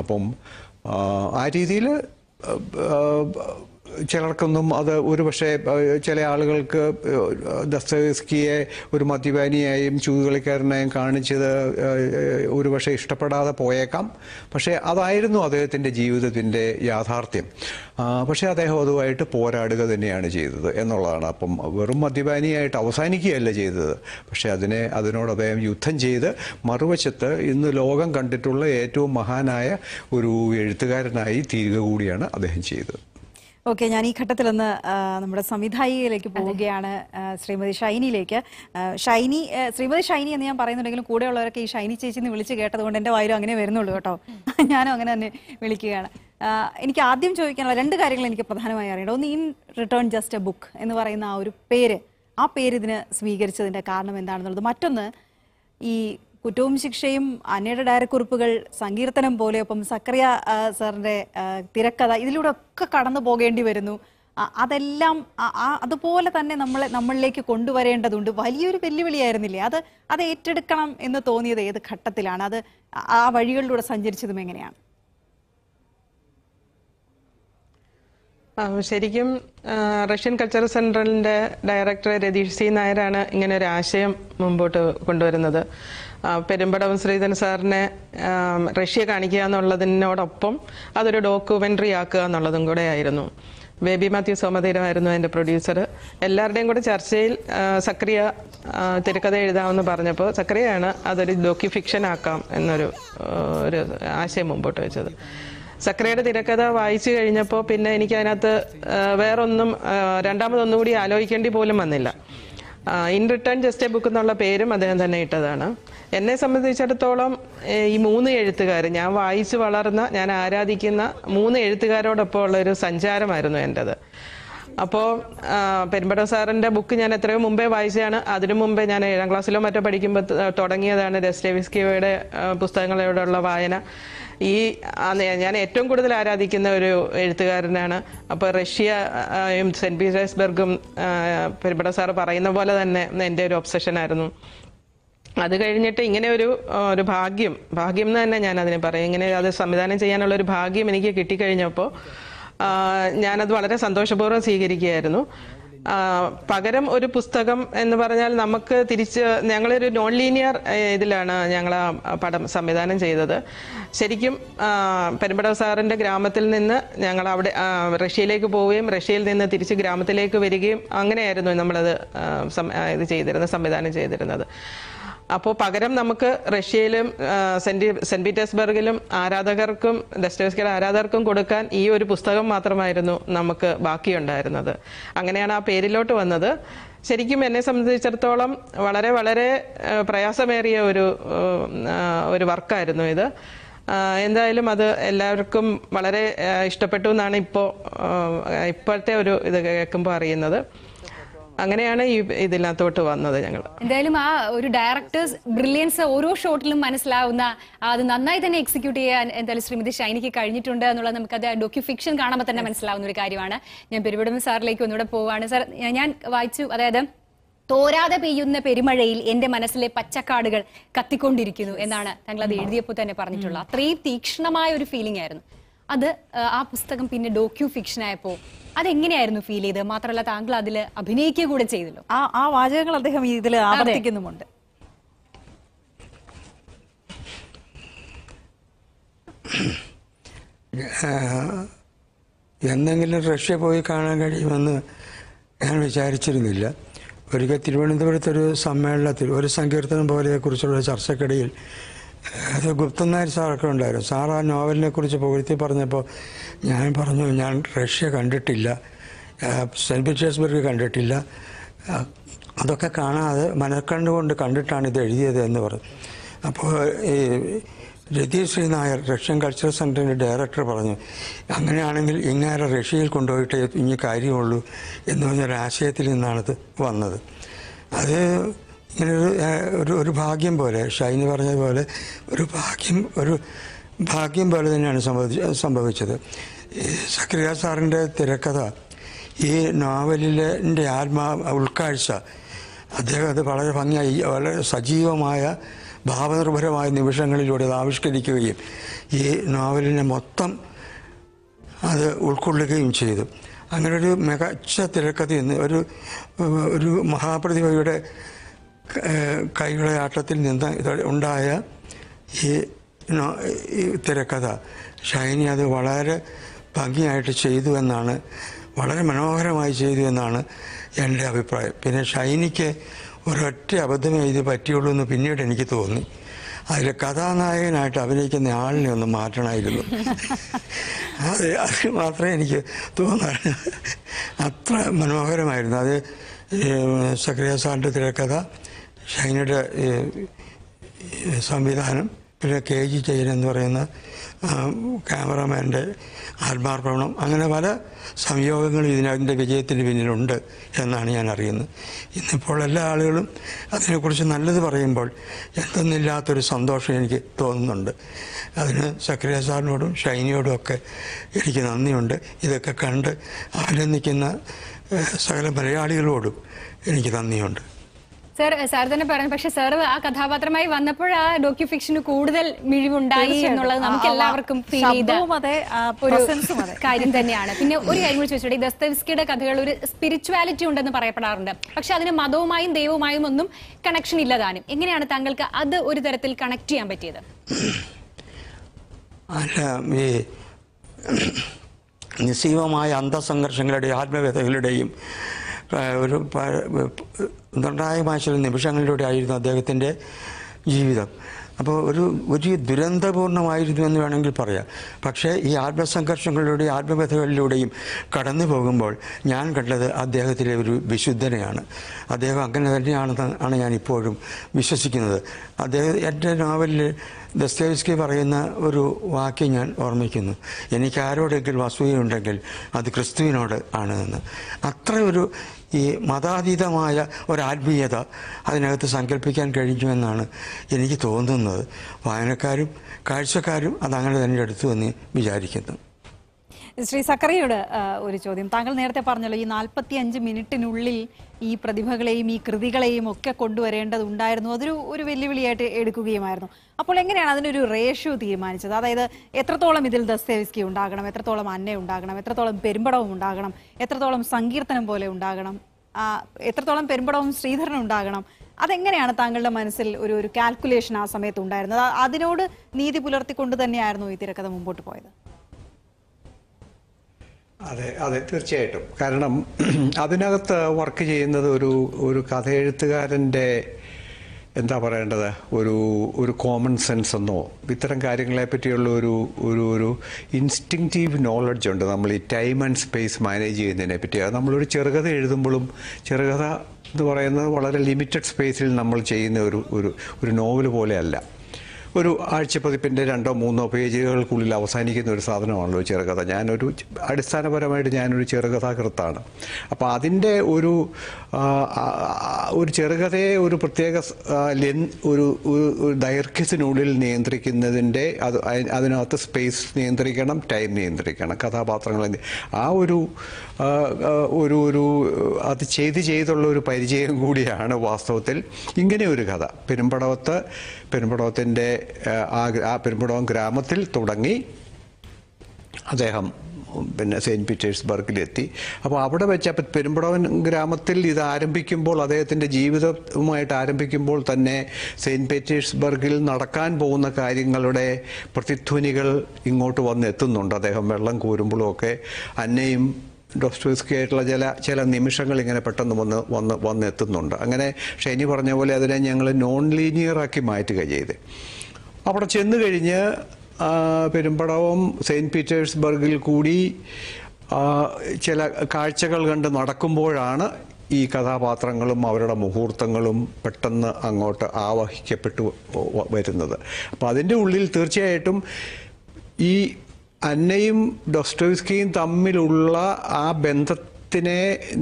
അപ്പം ആ രീതിയിൽ ചിലർക്കൊന്നും അത് ഒരു പക്ഷേ ചില ആളുകൾക്ക് ദസ്തവസ്കിയെ ഒരു മദ്യപാനിയായും ചൂതുകളിക്കാരനായും കാണിച്ചത് ഒരുപക്ഷെ ഇഷ്ടപ്പെടാതെ പോയേക്കാം. പക്ഷേ അതായിരുന്നു അദ്ദേഹത്തിന്റെ ജീവിതത്തിന്റെ യാഥാർത്ഥ്യം. പക്ഷേ അദ്ദേഹം അതുമായിട്ട് പോരാടുക തന്നെയാണ് ചെയ്തത് എന്നുള്ളതാണ്. അപ്പം വെറും മദ്യപാനിയായിട്ട് അവസാനിക്കുകയല്ല ചെയ്തത്. പക്ഷേ അതിനെ അതിനോട് അദ്ദേഹം യുദ്ധം ചെയ്ത് മറുവശത്ത് ഇന്ന് ലോകം കണ്ടിട്ടുള്ള ഏറ്റവും മഹാനായ ഒരു എഴുത്തുകാരനായി തീരുക കൂടിയാണ് അദ്ദേഹം ചെയ്തത്.
ഓക്കെ ഞാൻ ഈ ഘട്ടത്തിൽ ഒന്ന് നമ്മുടെ സംവിധായികയിലേക്ക് പോവുകയാണ് ശ്രീമതി ഷൈനിയിലേക്ക്. ഷൈനി ശ്രീമതി ഷൈനി എന്ന് ഞാൻ പറയുന്നുണ്ടെങ്കിലും കൂടെയുള്ളവരൊക്കെ ഈ ഷൈനി ചേച്ചി എന്ന് വിളിച്ച് കേട്ടതുകൊണ്ട് എന്റെ വായിലും അങ്ങനെ വരുന്നുള്ളൂ കേട്ടോ. ഞാനും അങ്ങനെ തന്നെ വിളിക്കുകയാണ്. എനിക്ക് ആദ്യം ചോദിക്കാനുള്ള രണ്ട് കാര്യങ്ങൾ എനിക്ക് പ്രധാനമായി അറിയണം ഒന്ന് in return just a book എന്ന് പറയുന്ന ആ ഒരു പേര് ആ പേര് ഇതിന് സ്വീകരിച്ചതിന്റെ കാരണം എന്താണെന്നുള്ളത്. മറ്റൊന്ന് ഈ കുറ്റവും ശിക്ഷയും അന്നയുടെ ഡയറക്കുറിപ്പുകൾ സങ്കീർത്തനം പോലെ ഒപ്പം സക്രിയ സാറിന്റെ തിരക്കഥ ഇതിലൂടെ ഒക്കെ കടന്നു പോകേണ്ടി വരുന്നു. അതെല്ലാം അതുപോലെ തന്നെ നമ്മളെ നമ്മളിലേക്ക് കൊണ്ടുവരേണ്ടതുണ്ട്. വലിയൊരു വെല്ലുവിളിയായിരുന്നില്ലേ? അത് അത് ഏറ്റെടുക്കണം എന്ന് തോന്നിയത് ഏത് ഘട്ടത്തിലാണ്? അത് ആ വഴികളിലൂടെ സഞ്ചരിച്ചതും എങ്ങനെയാണ്?
ശരിക്കും റഷ്യൻ കൾച്ചറൽ സെന്ററിന്റെ ഡയറക്ടർ രതീഷ് സി നായരാണ് ഇങ്ങനെ ഒരു ആശയം മുമ്പോട്ട് കൊണ്ടുവരുന്നത്. പെരുമ്പടവം ശ്രീധരൻ സാറിനെ റഷ്യ കാണിക്കുക എന്നുള്ളതിനോടൊപ്പം അതൊരു ഡോക്യുമെന്ററി ആക്കുക എന്നുള്ളതും കൂടെ ആയിരുന്നു. ബേബി മാത്യു സോമതീരമായിരുന്നു എന്റെ പ്രൊഡ്യൂസർ. എല്ലാവരുടെയും കൂടെ ചർച്ചയിൽ സക്രിയ തിരക്കഥ എഴുതാമെന്ന് പറഞ്ഞപ്പോൾ സക്രിയയാണ് അതൊരു ഡോക്യു ഫിക്ഷൻ ആക്കാം എന്നൊരു ഒരു ആശയം മുമ്പോട്ട് വെച്ചത്. സക്രിയയുടെ തിരക്കഥ വായിച്ചു കഴിഞ്ഞപ്പോൾ പിന്നെ എനിക്ക് അതിനകത്ത് വേറൊന്നും രണ്ടാമതൊന്നും കൂടി ആലോചിക്കേണ്ടി പോലും വന്നില്ല. In return just a book എന്നുള്ള പേരും അദ്ദേഹം തന്നെ ഇട്ടതാണ്. എന്നെ സംബന്ധിച്ചിടത്തോളം ഈ മൂന്ന് എഴുത്തുകാർ ഞാൻ വായിച്ചു വളർന്ന ഞാൻ ആരാധിക്കുന്ന മൂന്ന് എഴുത്തുകാരോടൊപ്പം ഉള്ള ഒരു സഞ്ചാരമായിരുന്നു എന്റെത് അപ്പോൾ പെരുമ്പട സാറിന്റെ ബുക്ക് ഞാൻ എത്രയോ മുമ്പേ വായിച്ചതാണ്. അതിനു മുമ്പേ ഞാൻ ഏഴാം ക്ലാസ്സിലോ മറ്റോ പഠിക്കുമ്പോൾ തുടങ്ങിയതാണ് ഡെസ്റ്റേവിസ്കിയുടെ പുസ്തകങ്ങളോടുള്ള വായന. ഈ ഞാൻ ഏറ്റവും കൂടുതൽ ആരാധിക്കുന്ന ഒരു എഴുത്തുകാരനാണ്. അപ്പോൾ റഷ്യയും സെന്റ് പീറ്റേഴ്സ്ബർഗും പെരുമ്പട സാറ് പറയുന്ന പോലെ തന്നെ എന്റെ ഒരു ഒബ്സഷനായിരുന്നു അത് കഴിഞ്ഞിട്ട് ഇങ്ങനെ ഒരു ഒരു ഭാഗ്യം ഭാഗ്യം എന്ന് തന്നെ ഞാൻ അതിനെ പറയും. ഇങ്ങനെ അത് സംവിധാനം ചെയ്യാനുള്ള ഒരു ഭാഗ്യം എനിക്ക് കിട്ടിക്കഴിഞ്ഞപ്പോൾ ഞാനത് വളരെ സന്തോഷപൂർവം സ്വീകരിക്കുകയായിരുന്നു. പകരം ഒരു പുസ്തകം എന്ന് പറഞ്ഞാൽ നമുക്ക് തിരിച്ച് ഞങ്ങളൊരു നോൺ ലീനിയർ ഇതിലാണ് ഞങ്ങൾ പടം സംവിധാനം ചെയ്തത്. ശരിക്കും പെരുമ്പടവ് സാറിന്റെ ഗ്രാമത്തിൽ നിന്ന് ഞങ്ങൾ അവിടെ റഷ്യയിലേക്ക് പോവുകയും റഷ്യയിൽ നിന്ന് തിരിച്ച് ഗ്രാമത്തിലേക്ക് വരികയും അങ്ങനെയായിരുന്നു നമ്മളത് ഇത് ചെയ്തിരുന്നത് സംവിധാനം ചെയ്തിരുന്നത്. അപ്പോൾ പകരം നമുക്ക് റഷ്യയിലും സെന്റ് സെന്റ് പീറ്റേഴ്സ്ബർഗിലും ആരാധകർക്കും ദസ്റ്റോസ്കിയുടെ ആരാധകർക്കും കൊടുക്കാൻ ഈ ഒരു പുസ്തകം മാത്രമായിരുന്നു നമുക്ക് ബാക്കിയുണ്ടായിരുന്നത്. അങ്ങനെയാണ് ആ പേരിലോട്ട് വന്നത്. ശരിക്കും എന്നെ സംബന്ധിച്ചിടത്തോളം വളരെ വളരെ പ്രയാസമേറിയ ഒരു ഒരു വർക്കായിരുന്നു ഇത്. എന്തായാലും അത് എല്ലാവർക്കും വളരെ ഇഷ്ടപ്പെട്ടു എന്നാണ് ഇപ്പോൾ ഇപ്പോഴത്തെ ഒരു ഇത് കേൾക്കുമ്പോൾ അറിയുന്നത്. അങ്ങനെയാണ് ഈ ഇതിനകത്തോട്ട് വന്നത് ഞങ്ങൾ
എന്തായാലും ആ ഒരു ഡയറക്ടേഴ്സ് ബ്രില്യൻസ് ഓരോ ഷോട്ടിലും മനസ്സിലാവുന്ന അത് നന്നായി തന്നെ എക്സിക്യൂട്ട് ചെയ്യാൻ എന്തായാലും ശ്രീമതി ഷൈനിക്ക് കഴിഞ്ഞിട്ടുണ്ട് എന്നുള്ളത് നമുക്കത് ഡോക്യു ഫിക്ഷൻ കാണുമ്പോൾ തന്നെ മനസ്സിലാവുന്ന ഒരു കാര്യമാണ്. ഞാൻ പെരുവിടുന്ന സാറിലേക്ക് ഒന്നുകൂടെ പോവാണ്. സാർ ഞാൻ- ഞാൻ വായിച്ചു അതായത് തോരാതെ പെയ്യുന്ന പെരുമഴയിൽ എന്റെ മനസ്സിലെ പച്ചക്കാടുകൾ കത്തിക്കൊണ്ടിരിക്കുന്നു എന്നാണ് താങ്കൾ അത് എഴുതിയപ്പോൾ തന്നെ പറഞ്ഞിട്ടുള്ളത്. അത്രയും തീക്ഷണമായ ഒരു ഫീലിംഗ് ആയിരുന്നു. അത് ആ, പുസ്തകം പിന്നെ ഡോക്യു ഫിക്ഷൻ ആയപ്പോൾ അതെങ്ങനെയായിരുന്നു ഫീൽ ചെയ്തത്? മാത്രമല്ല താങ്കൾ അതിൽ അഭിനയിക്കുക കൂടെ ചെയ്തല്ലോ.
ആ ആ വാചകങ്ങൾ അദ്ദേഹം ഇതിൽ ആവർത്തിക്കുന്നുമുണ്ട്.
എന്തെങ്കിലും റഷ്യ പോയി കാണാൻ കഴിയുമെന്ന് ഞാൻ വിചാരിച്ചിരുന്നില്ല. ഒരിക്കൽ തിരുവനന്തപുരത്തൊരു സമ്മേളനത്തിൽ ഒരു സങ്കീർത്തനം പോലെയെക്കുറിച്ചുള്ള ചർച്ചക്കിടയിൽ അത് ഗുപ്തൻ നായർ സാറൊക്കെ ഉണ്ടായിരുന്നു സാർ ആ നോവലിനെ കുറിച്ച് പുകഴ്ത്തി പറഞ്ഞപ്പോൾ ഞാൻ പറഞ്ഞു ഞാൻ റഷ്യ കണ്ടിട്ടില്ല സെന്റ് പീറ്റേഴ്സ്ബർഗ് കണ്ടിട്ടില്ല അതൊക്കെ കാണാതെ മനക്കണ്ടുകൊണ്ട് കണ്ടിട്ടാണ് ഇത് എഴുതിയത് എന്ന് പറഞ്ഞു. അപ്പോൾ ഈ രതീഷ് ശ്രീ നായർ റഷ്യൻ കൾച്ചറൽ സെന്ററിന്റെ ഡയറക്ടർ പറഞ്ഞു അങ്ങനെയാണെങ്കിൽ ഇങ്ങേരെ റഷ്യയിൽ കൊണ്ടുപോയിട്ട് ഇനി കാര്യമുള്ളൂ എന്ന് പറഞ്ഞൊരു ആശയത്തിൽ നിന്നാണിത് വന്നത്. അത് ഒരു ഒരു ഭാഗ്യം പോലെ ഷൈനി പറഞ്ഞതുപോലെ ഒരു ഭാഗ്യം ഒരു ഭാഗ്യം പോലെ തന്നെയാണ് സംഭവിച്ച സംഭവിച്ചത്. സക്രിയ സാറിന്റെ തിരക്കഥ ഈ നോവലിലെ ആത്മാ ഉൾക്കാഴ്ച അദ്ദേഹം അത് വളരെ ഭംഗിയായി വളരെ സജീവമായ ഭാവനിർഭരമായ നിമിഷങ്ങളിലൂടെ അത് ആവിഷ്കരിക്കുകയും ഈ നോവലിനെ മൊത്തം അത് ഉൾക്കൊള്ളുകയും ചെയ്തു. അങ്ങനെ ഒരു മികച്ച തിരക്കഥ ഒരു ഒരു മഹാപ്രതിഭയുടെ കൈവിളയാട്ടത്തിൽ നിന്ന് ഉണ്ടായ ഈ തിരക്കഥ. ഷൈനി അത് വളരെ ഭംഗിയായിട്ട് ചെയ്തു എന്നാണ് വളരെ മനോഹരമായി ചെയ്തു എന്നാണ് എന്റെ അഭിപ്രായം. പിന്നെ ഷൈനിക്ക് ഒരൊറ്റ അബദ്ധമേ ഇത് പറ്റിയുള്ളൂ എന്ന് പിന്നീട് എനിക്ക് തോന്നി. അതിൽ കഥാനായകനായിട്ട് അഭിനയിക്കുന്ന ആളിനെ ഒന്ന് മാറ്റണമായിരുന്നു. അത് അത് മാത്രമേ എനിക്ക് തോന്നാറ് അത്ര മനോഹരമായിരുന്നു. അത് സക്രിയ സാറിന്റെ തിരക്കഥ. ഷൈനയുടെ സംവിധാനം പിന്നെ കെ ജി ജയൻ എന്ന് പറയുന്ന ക്യാമറമാന്റെ ആത്മാർപ്പണം അങ്ങനെ പല സംയോഗങ്ങളും ഇതിനതിന്റെ വിജയത്തിന് പിന്നിലുണ്ട് എന്നാണ് ഞാൻ അറിയുന്നത്. ഇന്നിപ്പോൾ എല്ലാ ആളുകളും അതിനെക്കുറിച്ച് നല്ലത് പറയുമ്പോൾ എന്തെന്നില്ലാത്തൊരു സന്തോഷം എനിക്ക് തോന്നുന്നുണ്ട്. അതിന് സക്രിയ സാറിനോടും ഷൈനിയോടും ഒക്കെ എനിക്ക് നന്ദിയുണ്ട്. ഇതൊക്കെ കണ്ട് അഭിനന്ദിക്കുന്ന ഏഹ്, സകല മലയാളികളോടും എനിക്ക് നന്ദിയുണ്ട്.
സർ സാർ തന്നെ പറഞ്ഞു പക്ഷെ സാർ ആ കഥാപാത്രമായി വന്നപ്പോൾ ആ ഡോക്യു ഫിക്ഷന് കൂടുതൽ മിഴിവുണ്ടായി എന്നുള്ളത് നമുക്ക് എല്ലാവർക്കും ഫീൽ ചെയ്ത ഒരു കാര്യം തന്നെയാണ്. പിന്നെ ഒരു കാര്യം കൂടി ചോദിച്ചോട്ടെ ഈ ദസ്തവിസ്കിയുടെ കഥകൾ ഒരു സ്പിരിച്വാലിറ്റി ഉണ്ടെന്ന് പറയപ്പെടാറുണ്ട്. പക്ഷെ അതിന് മതവുമായും ദൈവവുമായും ഒന്നും കണക്ഷൻ ഇല്ലതാനും എങ്ങനെയാണ് താങ്കൾക്ക് അത് ഒരു തരത്തിൽ കണക്ട് ചെയ്യാൻ പറ്റിയത്?
അല്ല ഈ നിസ്സീമമായ അന്തസംഘർഷങ്ങളുടെയും ആത്മവ്യതകളുടെയും ഒരു നിർണായകമായ നിമിഷങ്ങളിലൂടെ ആയിരുന്നു അദ്ദേഹത്തിന്റെ ജീവിതം. അപ്പോൾ ഒരു ഒരു ദുരന്തപൂർണമായിരുന്നു എന്ന് വേണമെങ്കിൽ പറയാം. പക്ഷേ ഈ ആത്മസംഘർഷങ്ങളിലൂടെയും ആത്മകഥകളിലൂടെയും കടന്നു പോകുമ്പോൾ ഞാൻ കണ്ടത് അദ്ദേഹത്തിലെ ഒരു വിശുദ്ധനെയാണ്. അദ്ദേഹം അങ്ങനെ തന്നെയാണെന്ന് ആണ് ഞാൻ ഇപ്പോഴും വിശ്വസിക്കുന്നത്. അദ്ദേഹം എന്റെ നോവലിൽ ദസ്തേവിസ്കി പറയുന്ന ഒരു വാക്യം ഞാൻ ഓർമ്മിക്കുന്നു. എനിക്ക് ആരോടെങ്കിലും അസൂയുണ്ടെങ്കിൽ അത് ക്രിസ്തുവിനോട് ആണ് എന്ന്. അത്ര ഒരു ഈ മതാതീതമായ ഒരാത്മീയത അതിനകത്ത് സങ്കല്പിക്കാൻ കഴിഞ്ഞുവെന്നാണ് എനിക്ക് തോന്നുന്നത്. വായനക്കാരും കാഴ്ചക്കാരും അതങ്ങനെ തന്നെ എടുത്തു എന്ന് വിചാരിക്കുന്നു.
ശ്രീ സക്കറിയോട് ഒരു ചോദ്യം. താങ്കൾ നേരത്തെ പറഞ്ഞല്ലോ ഈ നാൽപ്പത്തി അഞ്ച് മിനിറ്റിനുള്ളിൽ ഈ പ്രതിഭകളെയും ഈ കൃതികളെയും ഒക്കെ കൊണ്ടുവരേണ്ടതുണ്ടായിരുന്നു. അതൊരു ഒരു വെല്ലുവിളിയായിട്ട് എടുക്കുകയുമായിരുന്നു. അപ്പോൾ എങ്ങനെയാണ് അതിനൊരു റേഷ്യോ തീരുമാനിച്ചത്? അതായത് എത്രത്തോളം ഇതിൽ ദസ്തേവിസ്കി ഉണ്ടാകണം എത്രത്തോളം അന്ന ഉണ്ടാകണം എത്രത്തോളം പെരുമ്പടവും ഉണ്ടാകണം എത്രത്തോളം സങ്കീർത്തനം പോലെ ഉണ്ടാകണം എത്രത്തോളം പെരുമ്പടവും ശ്രീധരനും ഉണ്ടാകണം അതെങ്ങനെയാണ് താങ്കളുടെ മനസ്സിൽ ഒരു ഒരു കാൽക്കുലേഷൻ ആ സമയത്ത് ഉണ്ടായിരുന്നത്? അതിനോട് നീതി പുലർത്തിക്കൊണ്ട് തന്നെയായിരുന്നു ഈ തിരക്കഥ മുമ്പോട്ട് പോയത്.
അതെ അതെ തീർച്ചയായിട്ടും. കാരണം അതിനകത്ത് വർക്ക് ചെയ്യുന്നത് ഒരു ഒരു കഥ എഴുത്തുകാരന്റെ എന്താ പറയേണ്ടത്? ഒരു ഒരു കോമൺ സെൻസ് എന്നോ ഇത്തരം കാര്യങ്ങളെ പറ്റിയുള്ള ഒരു ഒരു ഒരു ഇൻസ്റ്റിങ്റ്റീവ് നോളജ് ഉണ്ട്. നമ്മൾ ഈ ടൈം ആൻഡ് സ്പേസ് മാനേജ് ചെയ്യുന്നതിനെ പറ്റി. അത് നമ്മളൊരു ചെറുകഥ എഴുതുമ്പോഴും ചെറുകഥ എന്ന് പറയുന്നത് വളരെ ലിമിറ്റഡ് സ്പേസിൽ നമ്മൾ ചെയ്യുന്ന ഒരു ഒരു ഒരു നോവൽ പോലെയല്ല. ഒരു ആഴ്ചപ്പതിപ്പിന്റെ രണ്ടോ മൂന്നോ പേജുകൾക്കുള്ളിൽ അവസാനിക്കുന്ന ഒരു സാധനമാണല്ലോ ചെറുകഥ. ഞാനൊരു അടിസ്ഥാനപരമായിട്ട് ഞാനൊരു ചെറുകഥാകൃത്താണ്. അപ്പോൾ അതിന്റെ ഒരു ഒരു ചെറുകഥയെ ഒരു പ്രത്യേക ലെൻ ഒരു ദൈർഘ്യത്തിനുള്ളിൽ നിയന്ത്രിക്കുന്നതിന്റെ അത് അതിനകത്ത് സ്പേസ് നിയന്ത്രിക്കണം ടൈം നിയന്ത്രിക്കണം കഥാപാത്രങ്ങളെ ആ ഒരു ഒരു ഒരു അത് ചെയ്ത് ചെയ്തുള്ള ഒരു പരിചയം കൂടിയാണ് വാസ്തവത്തിൽ ഇങ്ങനെ ഒരു കഥ. പെരുമ്പടവത്ത് പെരുമ്പടവത്തിന്റെ ആ ആ പെരുമ്പടവം ഗ്രാമത്തിൽ തുടങ്ങി അദ്ദേഹം പിന്നെ സെയിന്റ് പീറ്റേഴ്സ്ബർഗിലെത്തി. അപ്പോൾ അവിടെ വെച്ച് അപ്പം പെരുമ്പടവൻ ഗ്രാമത്തിൽ ഇത് ആരംഭിക്കുമ്പോൾ അദ്ദേഹത്തിന്റെ ജീവിതവുമായിട്ട് ആരംഭിക്കുമ്പോൾ തന്നെ സെയിന്റ് പീറ്റേഴ്സ്ബർഗിൽ നടക്കാൻ പോകുന്ന കാര്യങ്ങളുടെ പ്രതിധ്വനികൾ ഇങ്ങോട്ട് വന്നെത്തുന്നുണ്ട്. അദ്ദേഹം വെള്ളം കോരുമ്പോഴുമൊക്കെ അന്നയും ഡോസ്റ്റോസ്കി ആയിട്ടുള്ള ചില ചില നിമിഷങ്ങൾ ഇങ്ങനെ പെട്ടെന്ന് വന്ന് വന്ന് വന്നെത്തുന്നുണ്ട്. അങ്ങനെ ഷെനി പറഞ്ഞ പോലെ അതിനെ ഞങ്ങൾ നോൺ ലീനിയറാക്കി മാറ്റുക ചെയ്ത്. അവിടെ ചെന്ന് കഴിഞ്ഞ് പെരുമ്പടവും സെയിന്റ് പീറ്റേഴ്സ്ബർഗിൽ കൂടി ചില കാഴ്ചകൾ കണ്ട് നടക്കുമ്പോഴാണ് ഈ കഥാപാത്രങ്ങളും അവരുടെ മുഹൂർത്തങ്ങളും പെട്ടെന്ന് അങ്ങോട്ട് ആവഹിക്കപ്പെട്ടു വരുന്നത്. അപ്പോൾ അതിന്റെ ഉള്ളിൽ തീർച്ചയായിട്ടും ഈ അന്നയും ഡൊസ്റ്റോയ്സ്കിയും തമ്മിലുള്ള ആ ബന്ധത്തിനെ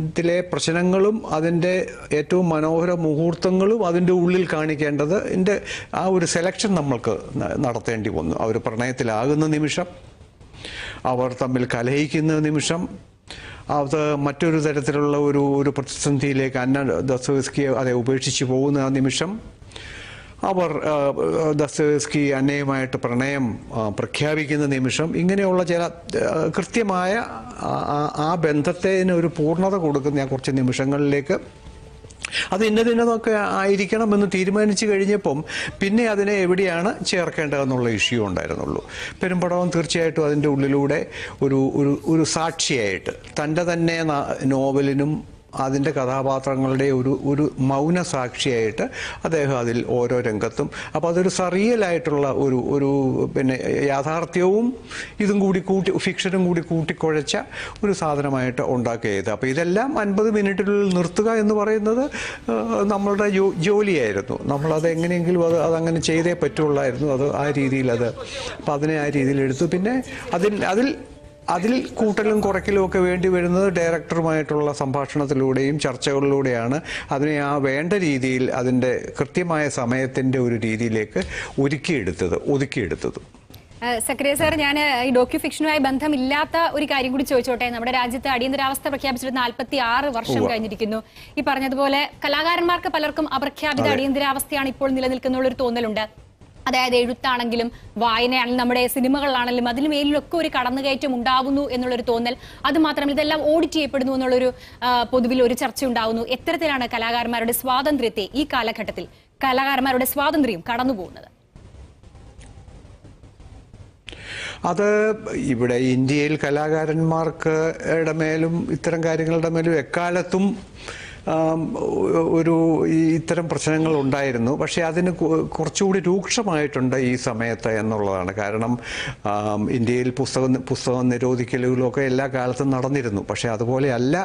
ത്തിലെ പ്രശ്നങ്ങളും അതിന്റെ ഏറ്റവും മനോഹര മുഹൂർത്തങ്ങളും അതിന്റെ ഉള്ളിൽ കാണിക്കേണ്ടത് എന്റെ ആ ഒരു സെലക്ഷൻ നമ്മൾക്ക് നടത്തേണ്ടി വന്നു. അവർ പ്രണയത്തിലാകുന്ന നിമിഷം അവർ തമ്മിൽ കലഹിക്കുന്ന നിമിഷം അത് മറ്റൊരു തരത്തിലുള്ള ഒരു ഒരു പ്രതിസന്ധിയിലേക്ക് അന്ന ദസ്തോസ്കിയെ അതെ ഉപേക്ഷിച്ച് പോകുന്ന ആ നിമിഷം അവർ ദസ്തവേസ്കി അന്നയുമായിട്ട് പ്രണയം പ്രഖ്യാപിക്കുന്ന നിമിഷം ഇങ്ങനെയുള്ള ചില കൃത്യമായ ആ- ബന്ധത്തിന് ഒരു പൂർണത കൊടുക്കുന്ന ആ കുറച്ച് നിമിഷങ്ങളിലേക്ക് അത് ഇന്നതിനതൊക്കെ ആയിരിക്കണം എന്ന് തീരുമാനിച്ചു കഴിഞ്ഞപ്പം പിന്നെ അതിനെ എവിടെയാണ് ചേർക്കേണ്ടതെന്നുള്ള ഇഷ്യൂ ഉണ്ടായിരുന്നുള്ളൂ. പെരുമ്പടവം തീർച്ചയായിട്ടും അതിന്റെ ഉള്ളിലൂടെ ഒരു ഒരു ഒരു സാക്ഷിയായിട്ട് തന്റെ തന്നെ നോവലിനും അതിന്റെ കഥാപാത്രങ്ങളുടെ ഒരു ഒരു മൗന സാക്ഷിയായിട്ട് അദ്ദേഹം അതിൽ ഓരോ രംഗത്തും. അപ്പോൾ അതൊരു സറിയലായിട്ടുള്ള ഒരു ഒരു പിന്നെ യാഥാർത്ഥ്യവും ഇതും കൂടി കൂട്ടി ഫിക്ഷനും കൂടി കൂട്ടിക്കുഴച്ച ഒരു സാധനമായിട്ട് ഉണ്ടാക്കിയത്. അപ്പോൾ ഇതെല്ലാം അൻപത് മിനിറ്റിനുള്ളിൽ നിർത്തുക എന്ന് പറയുന്നത് നമ്മളുടെ ജോലിയായിരുന്നു. നമ്മളത് എങ്ങനെയെങ്കിലും അത് അതങ്ങനെ ചെയ്തേ പറ്റുള്ളായിരുന്നു. അത് ആ രീതിയിൽ അത് അപ്പോൾ അതിനെ ആ രീതിയിൽ എടുത്തു. പിന്നെ അതിൽ അതിൽ അതിൽ കൂട്ടലും കുറയ്ക്കലും ഒക്കെ വേണ്ടി വരുന്നത് ഡയറക്ടറുമായിട്ടുള്ള സംഭാഷണത്തിലൂടെയും ചർച്ചകളിലൂടെയാണ്. അതിനെ ആ വേണ്ട രീതിയിൽ അതിന്റെ കൃത്യമായ സമയത്തിന്റെ ഒരു രീതിയിലേക്ക് ഒരുക്കിയെടുത്തത് ഒതുക്കിയെടുത്തത്.
സക്രിയ സാർ ഞാൻ ഈ ഡോക്യു ഫിക്ഷനുമായി ബന്ധമില്ലാത്ത ഒരു കാര്യം കൂടി ചോദിച്ചോട്ടെ. നമ്മുടെ രാജ്യത്ത് അടിയന്തരാവസ്ഥ പ്രഖ്യാപിച്ചിട്ട് നാൽപ്പത്തി ആറ് വർഷം കഴിഞ്ഞിരിക്കുന്നു. ഈ പറഞ്ഞതുപോലെ കലാകാരന്മാർക്ക് പലർക്കും അപ്രഖ്യാപിത അടിയന്തരാവസ്ഥയാണ് ഇപ്പോൾ നിലനിൽക്കുന്ന ഒരു തോന്നലുണ്ട്. അതായത് എഴുത്താണെങ്കിലും വായനയാണെങ്കിലും നമ്മുടെ സിനിമകളിലാണെങ്കിലും അതിന് മേലിലൊക്കെ ഒരു കടന്നുകയറ്റം ഉണ്ടാവുന്നു എന്നുള്ളൊരു തോന്നൽ. അത് മാത്രമല്ല ഇതെല്ലാം ഓഡിറ്റ് ചെയ്യപ്പെടുന്നു എന്നുള്ളൊരു പൊതുവിൽ ഒരു ചർച്ച ഉണ്ടാവുന്നു. എത്തരത്തിലാണ് കലാകാരന്മാരുടെ സ്വാതന്ത്ര്യത്തെ ഈ കാലഘട്ടത്തിൽ കലാകാരന്മാരുടെ സ്വാതന്ത്ര്യം കടന്നുപോകുന്നത്?
അത് ഇവിടെ ഇന്ത്യയിൽ കലാകാരന്മാർക്ക് മേലും ഇത്തരം കാര്യങ്ങളുടെ മേലും എക്കാലത്തും ഒരു ഇത്തരം പ്രശ്നങ്ങൾ ഉണ്ടായിരുന്നു. പക്ഷേ അതിന് കുറച്ചുകൂടി രൂക്ഷമായിട്ടുണ്ട് ഈ സമയത്ത് എന്നുള്ളതാണ്. കാരണം ഇന്ത്യയിൽ പുസ്തകം പുസ്തകം നിരോധിക്കലുകളൊക്കെ എല്ലാ കാലത്തും നടന്നിരുന്നു. പക്ഷേ അതുപോലെയല്ല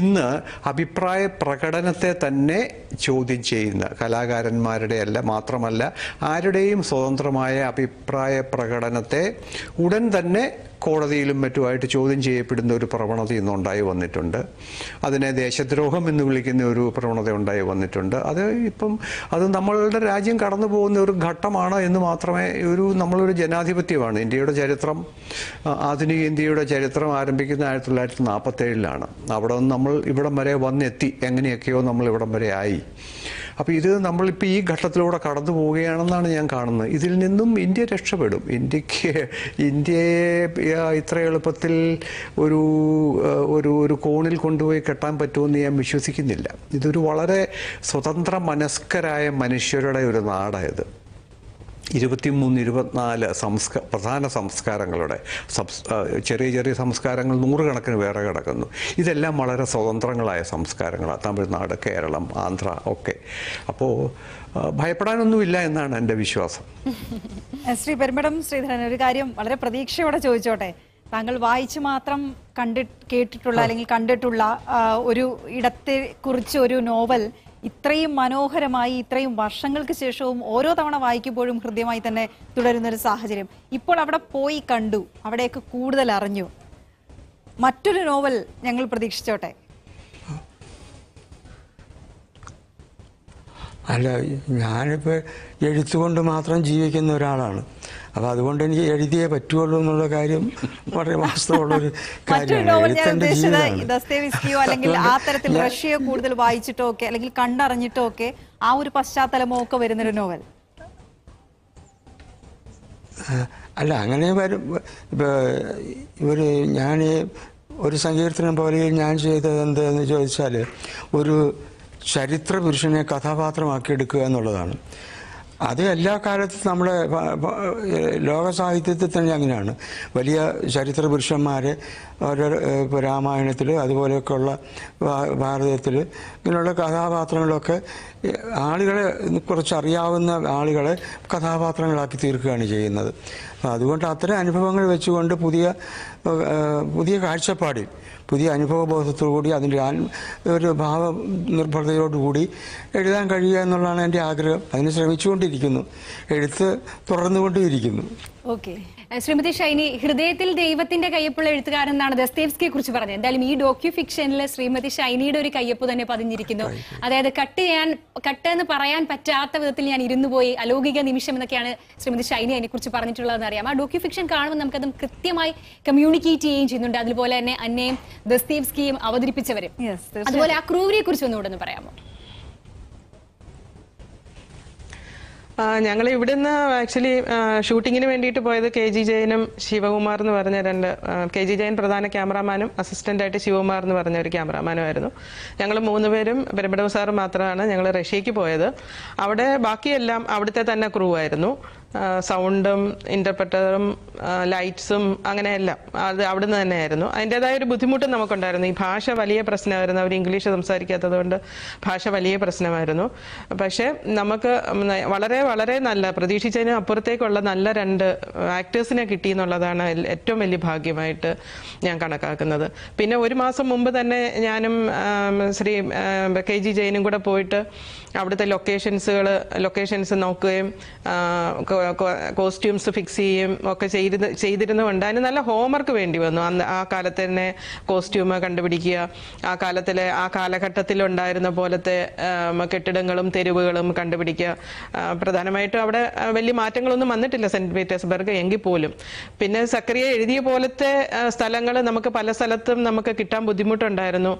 ഇന്ന് അഭിപ്രായ പ്രകടനത്തെ തന്നെ ചോദ്യം ചെയ്യുന്ന കലാകാരന്മാരുടെ അല്ല മാത്രമല്ല ആരുടെയും സ്വതന്ത്രമായ അഭിപ്രായ പ്രകടനത്തെ ഉടൻ തന്നെ കോടതിയിലും മറ്റുമായിട്ട് ചോദ്യം ചെയ്യപ്പെടുന്ന ഒരു പ്രവണത ഇന്ന് ഉണ്ടായി വന്നിട്ടുണ്ട്. അതിനെ ദേശദ്രോഹം എന്ന് വിളിക്കുന്ന ഒരു പ്രവണത ഉണ്ടായി വന്നിട്ടുണ്ട്. അത് ഇപ്പം അത് നമ്മളുടെ രാജ്യം കടന്നു പോകുന്ന ഒരു ഘട്ടമാണ് എന്ന് മാത്രമേ ഒരു നമ്മളൊരു ജനാധിപത്യമാണ്. ഇന്ത്യയുടെ ചരിത്രം ആധുനിക ഇന്ത്യയുടെ ചരിത്രം ആരംഭിക്കുന്ന ആയിരത്തി തൊള്ളായിരത്തി നാൽപ്പത്തേഴിലാണ്. അവിടെ നമ്മൾ ഇവിടം വരെ വന്നെത്തി. എങ്ങനെയൊക്കെയോ നമ്മൾ ഇവിടം വരെ ആയി. അപ്പോൾ ഇത് നമ്മളിപ്പോൾ ഈ ഘട്ടത്തിലൂടെ കടന്നു പോവുകയാണെന്നാണ് ഞാൻ കാണുന്നത്. ഇതിൽ നിന്നും ഇന്ത്യ രക്ഷപ്പെടും. ഇന്ത്യയ്ക്ക് ഇന്ത്യയെ ഇത്ര എളുപ്പത്തിൽ ഒരു ഒരു ഒരു കോണിൽ കൊണ്ടുപോയി കെട്ടാൻ പറ്റുമെന്ന് ഞാൻ വിശ്വസിക്കുന്നില്ല. ഇതൊരു വളരെ സ്വതന്ത്ര മനസ്കരായ മനുഷ്യരുടെ ഒരു നാടായത്. ഇരുപത്തിമൂന്ന് ഇരുപത്തിനാല് സംസ്ക പ്രധാന സംസ്കാരങ്ങളുടെ സംസ് ചെറിയ ചെറിയ സംസ്കാരങ്ങൾ നൂറുകണക്കിന് വേറെ കിടക്കുന്നു. ഇതെല്ലാം വളരെ സ്വതന്ത്രങ്ങളായ സംസ്കാരങ്ങളാണ് തമിഴ്നാട് കേരളം ആന്ധ്ര ഒക്കെ. അപ്പോൾ ഭയപ്പെടാനൊന്നുമില്ല എന്നാണ് എന്റെ വിശ്വാസം.
ശ്രീ പെരുമ്പടം ശ്രീധരൻ ഒരു കാര്യം വളരെ പ്രതീക്ഷയോടെ ചോദിച്ചോട്ടെ? താങ്കൾ വായിച്ച് മാത്രം കണ്ടി കേട്ടിട്ടുള്ള അല്ലെങ്കിൽ കണ്ടിട്ടുള്ള ഒരു ഇടത്തെ കുറിച്ച് ഒരു നോവൽ ഇത്രയും മനോഹരമായി ഇത്രയും വർഷങ്ങൾക്ക് ശേഷവും ഓരോ തവണ വായിക്കുമ്പോഴും ഹൃദ്യമായി തന്നെ തുടരുന്ന ഒരു സാഹചര്യം. ഇപ്പോൾ അവിടെ പോയി കണ്ടു. അവിടെയൊക്കെ കൂടുതൽ അറിഞ്ഞു. മറ്റൊരു നോവൽ ഞങ്ങൾ പ്രതീക്ഷിച്ചോട്ടെ.
അല്ല ഞാനിപ്പോൾ എഴുത്തുകൊണ്ട് മാത്രം ജീവിക്കുന്ന ഒരാളാണ്. അപ്പോൾ അതുകൊണ്ട് എനിക്ക് എഴുതിയേ പറ്റുള്ളൂ എന്നുള്ള കാര്യം വളരെ വാസ്തവമുള്ളൊരു
ഒരു
കാര്യമാണ്.
ആ തരത്തിൽ റഷ്യയെ കൂടുതൽ വായിച്ചിട്ടോ ഒക്കെ അല്ലെങ്കിൽ കണ്ടറിഞ്ഞിട്ടോ ഒക്കെ ആ ഒരു പശ്ചാത്തലമോ ഒക്കെ വരുന്നൊരു നോവൽ.
അല്ല അങ്ങനെ വരും. ഇവർ ഞാൻ ഒരു സങ്കീർത്തനം പോലെ ഞാൻ ചെയ്തത് എന്താന്ന് ചോദിച്ചാൽ ഒരു ചരിത്ര പുരുഷനെ കഥാപാത്രമാക്കി എടുക്കുക എന്നുള്ളതാണ്. അത് എല്ലാ കാലത്തും നമ്മുടെ ലോക സാഹിത്യത്തിൽ തന്നെ അങ്ങനെയാണ്. വലിയ ചരിത്ര പുരുഷന്മാരെ ഓരോ രാമായണത്തിൽ അതുപോലെയൊക്കെയുള്ള ഭാരതത്തിൽ ഇങ്ങനെയുള്ള കഥാപാത്രങ്ങളൊക്കെ ആളുകളെ കുറച്ചറിയാവുന്ന ആളുകളെ കഥാപാത്രങ്ങളാക്കി തീർക്കുകയാണ് ചെയ്യുന്നത്. അതുകൊണ്ട് അത്തരം അനുഭവങ്ങൾ വെച്ചുകൊണ്ട് പുതിയ പുതിയ കാഴ്ചപ്പാടിൽ പുതിയ അനുഭവ അനുഭവബോധത്തോടുകൂടി അതിന്റെ ഒരു ഭാവ നിർഭരതയോടുകൂടി എഴുതാൻ കഴിയുക എന്നുള്ളതാണ് എന്റെ ആഗ്രഹം. അതിന് ശ്രമിച്ചുകൊണ്ടിരിക്കുന്നു. എഴുത്ത് തുടർന്നുകൊണ്ടിരിക്കുന്നു.
ഓക്കെ.
ശ്രീമതി ഷൈനി ഹൃദയത്തിൽ ദൈവത്തിന്റെ കയ്യപ്പുള്ള എഴുത്തുകാരൻ എന്നാണ് ദസ്തേവ്സ്കിയെ കുറിച്ച് പറഞ്ഞത്. എന്തായാലും ഈ ഡോക്യു ഫിക്ഷനിൽ ശ്രീമതി ഷൈനിയുടെ ഒരു കയ്യപ്പ് തന്നെ പതിഞ്ഞിരിക്കുന്നു. അതായത് കട്ട് ചെയ്യാൻ കട്ട് എന്ന് പറയാൻ പറ്റാത്ത വിധത്തിൽ ഞാൻ ഇരുന്നു പോയി. അലൗകിക നിമിഷം എന്നൊക്കെയാണ് ശ്രീമതി ഷൈനി അതിനെ കുറിച്ച് പറഞ്ഞിട്ടുള്ളതെന്ന് അറിയാം. ആ ഡോക്യു ഫിക്ഷൻ കാണുമ്പോൾ നമുക്കത് കൃത്യമായി കമ്മ്യൂണിക്കേറ്റ് ചെയ്യുകയും ചെയ്യുന്നുണ്ട്. അതുപോലെ തന്നെ അന്നയും ദസ്തേവ്സ്കിയും അവതരിപ്പിച്ചവരും. അതുപോലെ ആ ക്രൂവിനെ കുറിച്ച് ഒന്നുകൂടെ ഒന്ന് പറയാമോ?
ഞങ്ങൾ ഇവിടുന്ന് ആക്ച്വലി ഷൂട്ടിങ്ങിന് വേണ്ടിയിട്ട് പോയത് കെ ജി ജയനും ശിവകുമാർ എന്ന് പറഞ്ഞ രണ്ട് കെ ജി ജയൻ പ്രധാന ക്യാമറാമാനും അസിസ്റ്റന്റായിട്ട് ശിവകുമാർ എന്ന് പറഞ്ഞ ഒരു ക്യാമറാമാനും ആയിരുന്നു. ഞങ്ങൾ മൂന്നുപേരും പെരുമ്പടവ് സാറ് മാത്രമാണ് ഞങ്ങൾ റഷ്യക്ക് പോയത്. അവിടെ ബാക്കിയെല്ലാം അവിടുത്തെ തന്നെ ക്രൂ ആയിരുന്നു. സൗണ്ടും ഇന്റർപ്രറ്ററും ലൈറ്റ്സും അങ്ങനെയെല്ലാം അത് അവിടുന്ന് തന്നെയായിരുന്നു. അതിന്റെതായ ഒരു ബുദ്ധിമുട്ടും നമുക്കുണ്ടായിരുന്നു. ഈ ഭാഷ വലിയ പ്രശ്നമായിരുന്നു. അവർ ഇംഗ്ലീഷ് സംസാരിക്കാത്തത് കൊണ്ട് ഭാഷ വലിയ പ്രശ്നമായിരുന്നു. പക്ഷേ നമുക്ക് വളരെ വളരെ നല്ല പ്രതീക്ഷിച്ചതിന് അപ്പുറത്തേക്കുള്ള നല്ല രണ്ട് ആക്ടേഴ്സിനെ കിട്ടി എന്നുള്ളതാണ് ഏറ്റവും വലിയ ഭാഗ്യമായിട്ട് ഞാൻ കണക്കാക്കുന്നത്. പിന്നെ ഒരു മാസം മുമ്പ് തന്നെ ഞാനും ശ്രീ കെ ജി ജയനും കൂടെ പോയിട്ട് അവിടുത്തെ ലൊക്കേഷൻസുകൾ ലൊക്കേഷൻസ് നോക്കുകയും കോസ്റ്റ്യൂംസ് ഫിക്സ് ചെയ്യുകയും ഒക്കെ ചെയ്തിരുന്ന ചെയ്തിരുന്നുകൊണ്ട് അതിന് നല്ല ഹോംവർക്ക് വേണ്ടി വന്നു. അന്ന് ആ കാലത്ത് തന്നെ കോസ്റ്റ്യൂം കണ്ടുപിടിക്കുക ആ കാലത്തിലെ ആ കാലഘട്ടത്തിലുണ്ടായിരുന്ന പോലത്തെ കെട്ടിടങ്ങളും തെരുവുകളും കണ്ടുപിടിക്കുക. പ്രധാനമായിട്ടും അവിടെ വലിയ മാറ്റങ്ങളൊന്നും വന്നിട്ടില്ല സെന്റ് പീറ്റേഴ്സ്ബർഗ് എങ്കിൽ പോലും. പിന്നെ സക്രിയ എഴുതിയ പോലത്തെ സ്ഥലങ്ങൾ നമുക്ക് പല സ്ഥലത്തും നമുക്ക് കിട്ടാൻ ബുദ്ധിമുട്ടുണ്ടായിരുന്നു.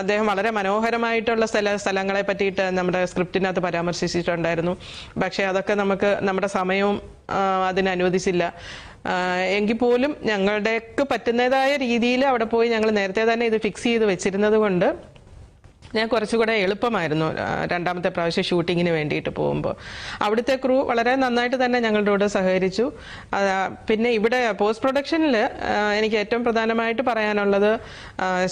അദ്ദേഹം വളരെ മനോഹരമായിട്ടുള്ള സ്ഥല സ്ഥലങ്ങളെ പറ്റിയിട്ട് നമ്മുടെ സ്ക്രിപ്റ്റിനകത്ത് പരാമർശിച്ചിട്ടുണ്ടായിരുന്നു. പക്ഷേ അതൊക്കെ നമുക്ക് നമ്മുടെ സമയവും അതിനനുവദിച്ചില്ല എങ്കിൽ പോലും ഞങ്ങളുടെയൊക്കെ പറ്റുന്നതായ രീതിയിൽ അവിടെ പോയി ഞങ്ങൾ നേരത്തെ തന്നെ ഇത് ഫിക്സ് ചെയ്ത് വെച്ചിരുന്നത് കൊണ്ട് ഞാൻ കുറച്ചുകൂടെ എളുപ്പമായിരുന്നു രണ്ടാമത്തെ പ്രാവശ്യം ഷൂട്ടിങ്ങിന് വേണ്ടിയിട്ട് പോകുമ്പോൾ. അവിടുത്തെ ക്രൂ വളരെ നന്നായിട്ട് തന്നെ ഞങ്ങളുടെ കൂടെ സഹകരിച്ചു പിന്നെ ഇവിടെ പോസ്റ്റ് പ്രൊഡക്ഷനിൽ എനിക്ക് ഏറ്റവും പ്രധാനമായിട്ട് പറയാനുള്ളത്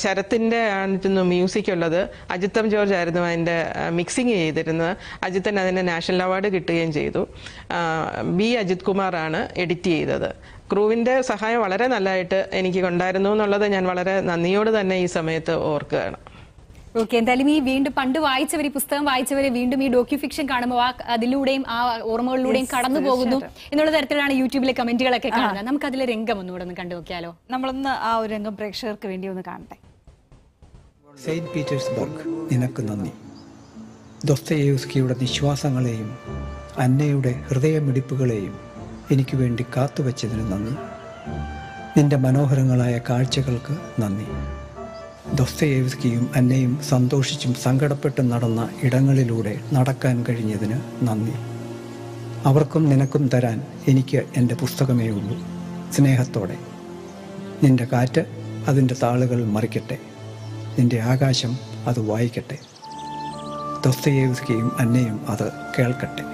ശരത്തിന്റെ ആയിരുന്നു മ്യൂസിക് ഉള്ളത് അജിത്തം ജോർജ് ആയിരുന്നു അതിന്റെ മിക്സിങ് ചെയ്തിരുന്നത്. അജിത്തിന് അതിന് നാഷണൽ അവാർഡ് കിട്ടുകയും ചെയ്തു. ബി അജിത് കുമാറാണ് എഡിറ്റ് ചെയ്തത്. ക്രൂവിന്റെ സഹായം വളരെ നല്ലതായിട്ട് എനിക്ക് ഉണ്ടായിരുന്നു എന്നുള്ളത് ഞാൻ വളരെ നന്ദിയോട് തന്നെ ഈ സമയത്ത് ഓർക്കുകയാണ്.
ഓക്കെ എന്തായാലും ഈ വീണ്ടും പണ്ട് വായിച്ചവർ ഈ പുസ്തകം വായിച്ചവർ വീണ്ടും ഈ ഡോക്യു ഫിക്ഷൻ കാണുമ്പോൾ ആ അതിലൂടെയും ആ ഓർമ്മകളിലൂടെയും കടന്നു പോകുന്നു എന്നുള്ള തരത്തിലാണ് യൂട്യൂബിലെ കമന്റുകളൊക്കെ കാണുന്നത്. നമുക്ക് അതിലെ രംഗം ഒന്നുകൂടെ ഒന്ന് കണ്ടു നോക്കിയാലോ?
നമ്മളൊന്ന് ആ ഒരു രംഗം പ്രേക്ഷകർക്ക് വേണ്ടി ഒന്ന് കാണട്ടെ.
സെയിന്റ് പീറ്റേഴ്സ്ബർഗ് നിനക്ക് നന്ദി. ദൊസ്തയേവ്സ്കിയുടെ നിശ്വാസങ്ങളെയും അന്നയുടെ ഹൃദയമിടിപ്പുകളെയും എനിക്ക് വേണ്ടി കാത്തുവച്ചതിന് നന്ദി. നിന്റെ മനോഹരങ്ങളായ കാഴ്ചകൾക്ക് നന്ദി. ദൊസ്തയേവ്സ്കിയും അന്നയും സന്തോഷിച്ചും സങ്കടപ്പെട്ടും നടന്ന ഇടങ്ങളിലൂടെ നടക്കാൻ കഴിഞ്ഞതിന് നന്ദി. അവർക്കും നിനക്കും തരാൻ എനിക്ക് എന്റെ പുസ്തകമേ ഉള്ളൂ. സ്നേഹത്തോടെ. നിന്റെ കാറ്റ് അതിന്റെ താളുകൾ മറിക്കട്ടെ. നിന്റെ ആകാശം അത് വായിക്കട്ടെ. ദൊസ്തയേവ്സ്കിയും അന്നയും അത് കേൾക്കട്ടെ.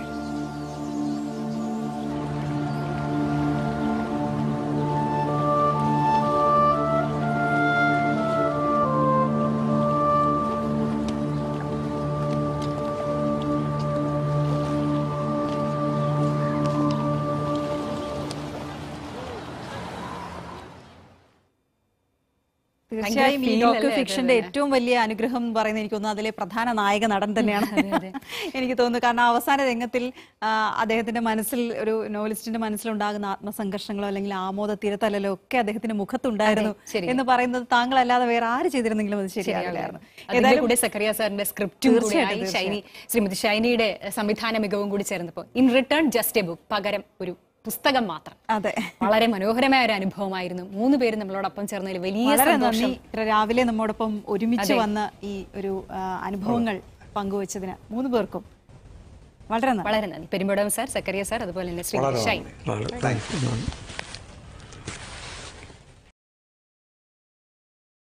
തീർച്ചയായും ഈ ഡോക്യു ഫിക്ഷന്റെ ഏറ്റവും വലിയ അനുഗ്രഹം എന്ന് പറയുന്നത് എനിക്ക് തോന്നുന്നു അതിലെ പ്രധാന നായക നടൻ തന്നെയാണ്. എനിക്ക് തോന്നുന്നു. കാരണം അവസാന രംഗത്തിൽ അദ്ദേഹത്തിന്റെ മനസ്സിൽ ഒരു നോവലിസ്റ്റിന്റെ മനസ്സിലുണ്ടാകുന്ന ആത്മസംഘർഷങ്ങളോ അല്ലെങ്കിൽ ആമോദ തിരത്തലോ ഒക്കെ അദ്ദേഹത്തിന്റെ മുഖത്തുണ്ടായിരുന്നു എന്ന് പറയുന്നത് താങ്കളല്ലാതെ വേറെ ആര് ചെയ്തിരുന്നെങ്കിലും അത് ശരിയാകില്ലായിരുന്നു
സക്കറിയ സാറിന്റെ സ്ക്രിപ്റ്റും ശ്രീമതി ഷൈനിയുടെ സംവിധാന മികവും കൂടി ചേർന്നപ്പോൾ in return just a book പകരം ഒരു പുസ്തകം മാത്രം.
അതെ.
വളരെ മനോഹരമായ ഒരു അനുഭവമായിരുന്നു. മൂന്ന് പേര് നമ്മളോടൊപ്പം ചേർന്നതിൽ വലിയ
വളരെ നന്ദി.
സന്തോഷം.
ഇത്ര രാവിലെ നമ്മോടൊപ്പം ഒരുമിച്ച് വന്ന ഈ ഒരു അനുഭവങ്ങൾ പങ്കുവച്ചതിന് മൂന്ന് പേർക്കും വളരെ നന്ദി.
വളരെ നന്ദി. പെരുമ്പടം സാർ സക്കറിയ സാർ അതുപോലെ തന്നെ ശ്രീ ഷൈൻ.